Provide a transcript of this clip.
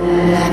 Yeah.